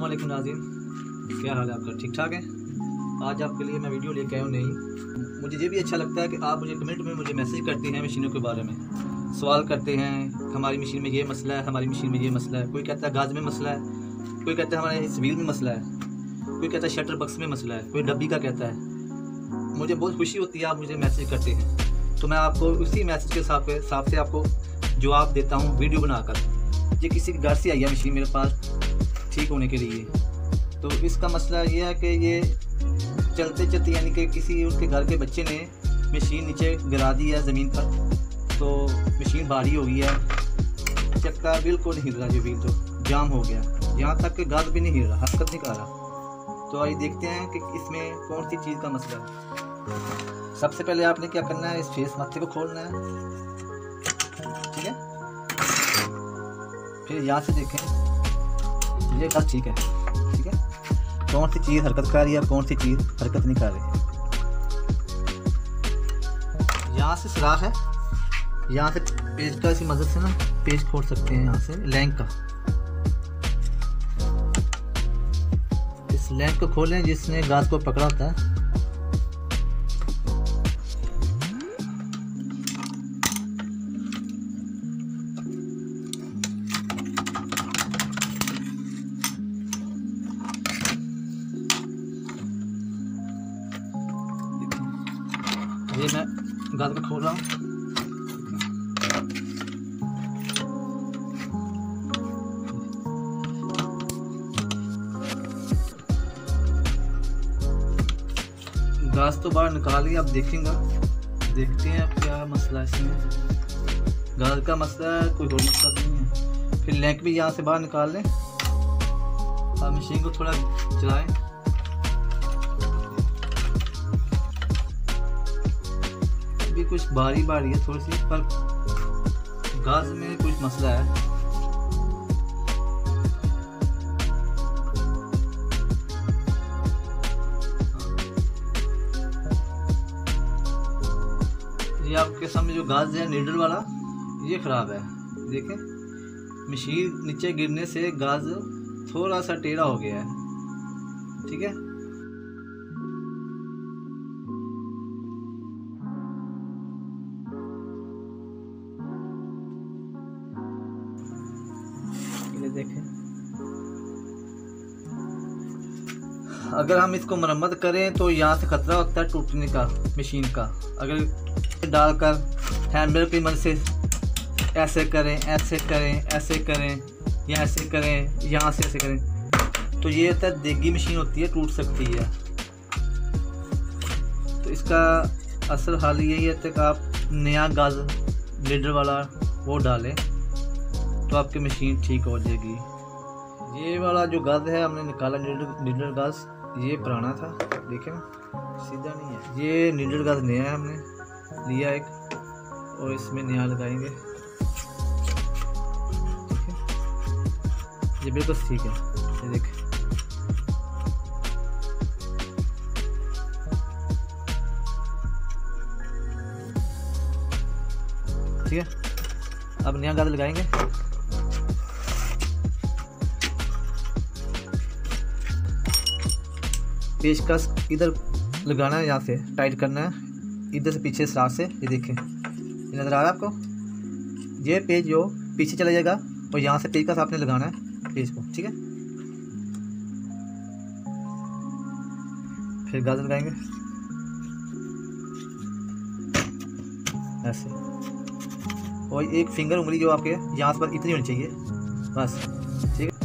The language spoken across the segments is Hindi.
वालेकुम नाज़रीन क्या हाल है आपका? ठीक ठाक है? आज आपके लिए मैं वीडियो लेके आया हूँ नहीं मुझे ये भी अच्छा लगता है कि आप मुझे कमेंट में मुझे मैसेज करते हैं मशीनों के बारे में। सवाल करते हैं, हमारी मशीन में ये मसला है, हमारी मशीन में ये मसला है। कोई कहता है गाज में मसला है, कोई कहता है हमारे इस व्हील में मसला है, कोई कहता है शटर बक्स में मसला है, कोई डब्बी का कहता है। मुझे बहुत खुशी होती है आप मुझे मैसेज करते हैं। तो मैं आपको उसी मैसेज के हिसाब हिसाब से आपको जवाब देता हूँ वीडियो बनाकर। ये किसी के घर से आई है मशीन मेरे पास। ठीक होने के लिए। तो इसका मसला यह है कि ये चलते चलते यानी कि किसी उसके घर के बच्चे ने मशीन नीचे गिरा दी है ज़मीन पर। तो मशीन भारी हो गई है। चक्का बिल्कुल नहीं हिल रहा ये व्हील तो। जाम हो गया। यहाँ तक कि गाज भी नहीं हिल रहा। हरकत नहीं कर रहा। तो आइए देखते हैं कि इसमें कौन सी चीज़ का मसला है। सबसे पहले आपने क्या करना है? इस फेस मत्थे को खोलना है। ठीक है? फिर यहाँ से देखें। ये सब ठीक है। ठीक है? कौन सी चीज़ हरकत कर रही है कौन सी चीज़ हरकत नहीं कर रही? यहाँ से सराख है। यहाँ से पेज का इसी मदद से ना पेज खोल सकते हैं यहाँ से लैंक का। इस लैंक को खोलें जिसने गाज को पकड़ा होता है। मैं गाल को खोल रहा हूँ घास तो बाहर निकाल अब देखेंगे। देखते हैं अब क्या मसला है इसमें। गाल का मसला कोई और मसला तो नहीं है। फिर लैंक भी यहाँ से बाहर निकाल लें। अब मशीन को थोड़ा चलाएँ। कुछ बारी बारी है, थोड़ी सी, पर गाज में कुछ मसला है। ये आपके सामने जो गाज है, नीडल वाला, ये ख़राब है। देखें, मशीन नीचे गिरने से गाज थोड़ा सा टेढ़ा हो गया है। ठीक है? देखें। अगर हम इसको मरम्मत करें तो यहाँ से खतरा होता है टूटने का, मशीन का। अगर डालकर हैंडल की मदद से ऐसे करें ऐसे करें ऐसे करें, या ऐसे करें, यहाँ से ऐसे करें तो ये होता है देगी मशीन होती है, टूट सकती है। तो इसका असल हाल यही है कि आप नया गाज लीडर वाला वो डालें। तो आपकी मशीन ठीक हो जाएगी। ये वाला जो गाज है, हमने निकाला नीडल गाज। ये पुराना था, देखें। सीधा नहीं है। ये नीडल गाज नया है हमने, लिया एक, और इसमें नया लगाएँगे। ये बिल्कुल ठीक है। ये देखें। ठीक है? अब नया गाज लगाएँगे। पेचकस इधर लगाना है यहाँ से टाइट करना है। इधर से पीछे साथ से, ये देखें। ये नज़र आ रहा है आपको? ये पेज जो पीछे चला जाएगा और यहाँ से पेचकस आपने लगाना है पेज को, ठीक है? फिर गाजर लगाएँगे। ऐसे। और एक फिंगर उंगली जो आपके यहाँ पर इतनी होनी चाहिए, बस, ठीक है?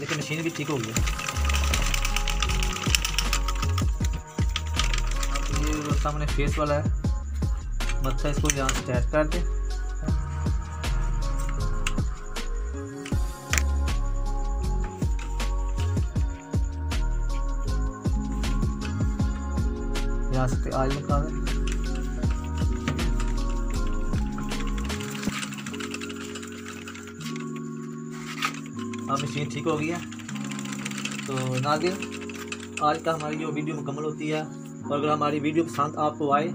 देखिए मशीन भी ठीक हो गई सामने फेस वाला है, मत्था इसको यहाँ से टाइट कर दें। यहाँ से आज निकाल अब मशीन ठीक हो गई है। तो नाजिन आज का हमारी जो वीडियो मुकम्मल होती है, और अगर हमारी वीडियो पसंद आपको आए,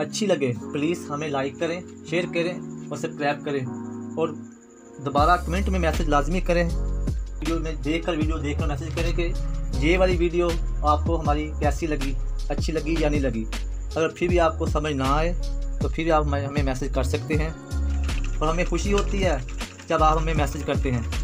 अच्छी लगे प्लीज़ हमें लाइक करें शेयर करें, और सब्सक्राइब करें। और दोबारा कमेंट में मैसेज लाजमी करें। वीडियो में देख कर वीडियो देख कर मैसेज करें कि ये वाली वीडियो आपको हमारी कैसी लगी, अच्छी लगी या नहीं लगी। अगर फिर भी आपको समझ ना आए तो फिर आप हमें मैसेज कर सकते हैं। और हमें खुशी होती है जब आप हमें मैसेज करते हैं।